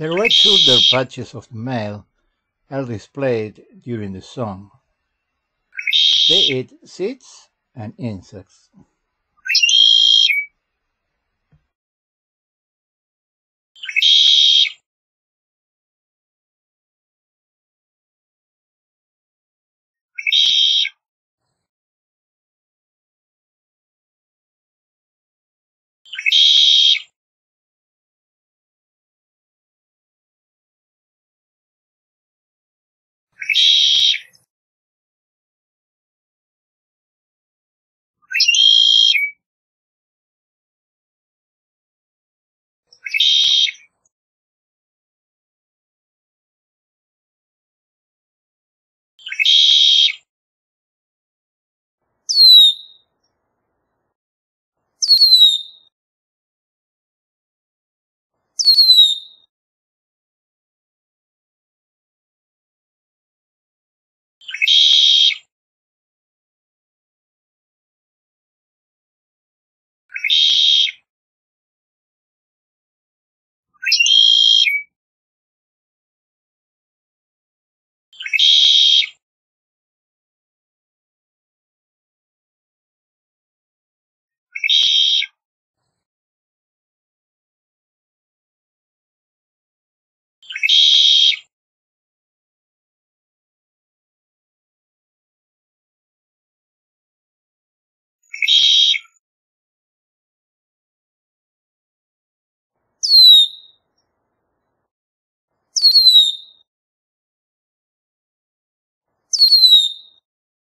The red shoulder patches of the male are displayed during the song. They eat seeds and insects.